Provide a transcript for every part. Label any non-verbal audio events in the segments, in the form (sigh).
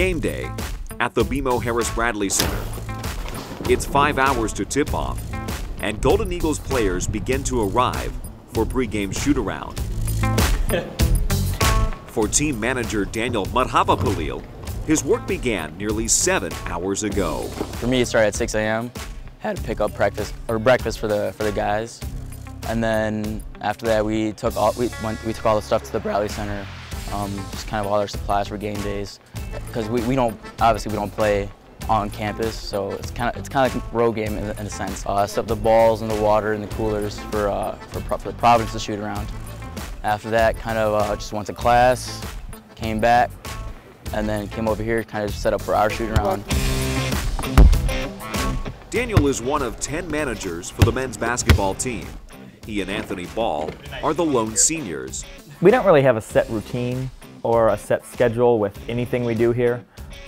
game day at the BMO Harris Bradley Center. It's five hours to tip off, and Golden Eagles players begin to arrive for pregame shoot-around. (laughs) for team manager Daniel Madhavapalil, his work began nearly seven hours ago. For me, it started at 6 a.m. Had to pick up breakfast or breakfast for the for the guys, and then after that, we took all we went we took all the stuff to the Bradley Center, um, just kind of all our supplies for game days, because we, we don't obviously we don't play on campus, so it's kind of it's kind of like a road game in, in a sense. Uh, set up the balls and the water and the coolers for uh, for, for Providence to shoot around. After that, kind of uh, just went to class, came back, and then came over here, kind of set up for our shoot around. Daniel is one of 10 managers for the men's basketball team. He and Anthony Ball are the lone seniors. We don't really have a set routine or a set schedule with anything we do here.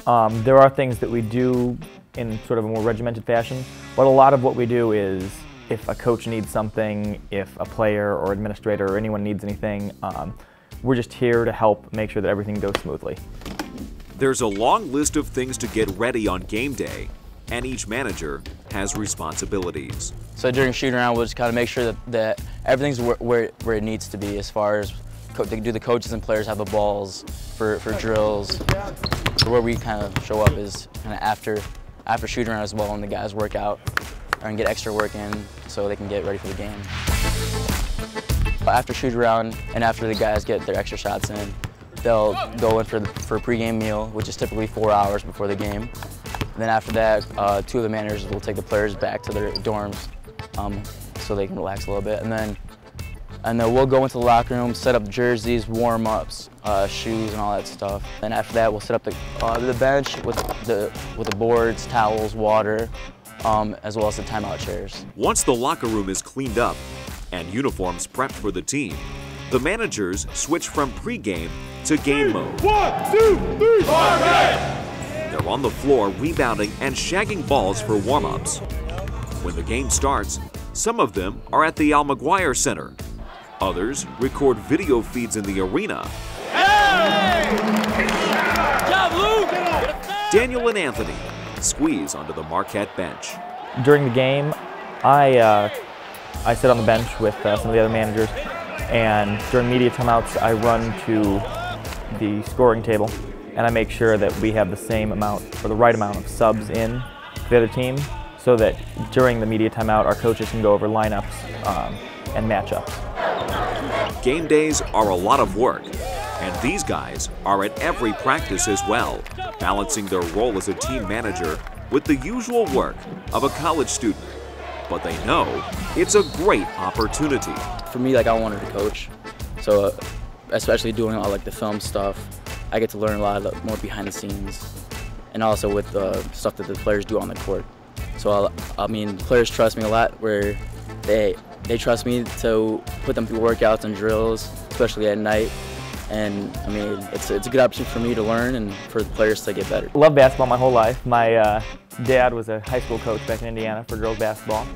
Um, there are things that we do in sort of a more regimented fashion, but a lot of what we do is if a coach needs something, if a player or administrator or anyone needs anything, um, we're just here to help make sure that everything goes smoothly. There's a long list of things to get ready on game day, and each manager has responsibilities. So during shoot around, we'll just kind of make sure that, that everything's where, where, where it needs to be as far as do the coaches and players have the balls for, for drills. Where we kind of show up is kind of after, after shoot around as well and the guys work out and get extra work in so they can get ready for the game. After shoot around and after the guys get their extra shots in, they'll go in for, the, for a pregame meal, which is typically four hours before the game. And then after that, uh, two of the managers will take the players back to their dorms um, so they can relax a little bit. And then, and then we'll go into the locker room, set up jerseys, warm-ups, uh, shoes, and all that stuff. And after that, we'll set up the, uh, the bench with the, with the boards, towels, water, um, as well as the timeout chairs. Once the locker room is cleaned up and uniforms prepped for the team, the managers switch from pregame to game mode. One, two, three, They're on the floor rebounding and shagging balls for warm-ups. When the game starts, some of them are at the Al McGuire Center. Others record video feeds in the arena. Hey! Daniel and Anthony squeeze onto the Marquette bench. During the game, I, uh, I sit on the bench with uh, some of the other managers, and during media timeouts, I run to the scoring table, and I make sure that we have the same amount, or the right amount of subs in the other team, so that during the media timeout, our coaches can go over lineups um, and matchups. Game days are a lot of work, and these guys are at every practice as well, balancing their role as a team manager with the usual work of a college student. But they know it's a great opportunity. For me, like I wanted to coach, so uh, especially doing all like the film stuff, I get to learn a lot more behind the scenes, and also with the stuff that the players do on the court. So I'll, I mean, players trust me a lot where they they trust me to put them through workouts and drills, especially at night. And I mean, it's, it's a good opportunity for me to learn and for the players to get better. Love basketball my whole life. My uh, dad was a high school coach back in Indiana for girls basketball.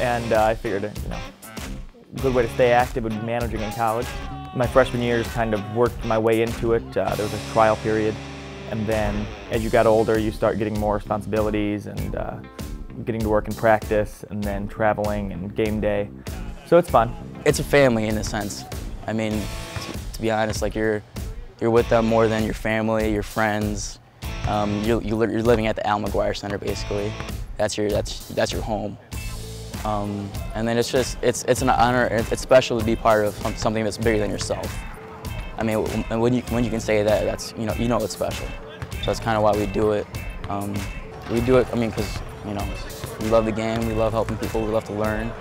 And uh, I figured, you know, a good way to stay active would be managing in college. My freshman years kind of worked my way into it. Uh, there was a trial period. And then as you got older, you start getting more responsibilities and uh, getting to work in practice and then traveling and game day. So it's fun. It's a family in a sense. I mean, to be honest. Like you're, you're with them more than your family, your friends. Um, you're, you're living at the Al McGuire Center basically. That's your, that's, that's your home. Um, and then it's just, it's, it's an honor, it's special to be part of something that's bigger than yourself. I mean, when you, when you can say that, that's, you know, you know it's special. So that's kind of why we do it. Um, we do it, I mean, because, you know, we love the game, we love helping people, we love to learn.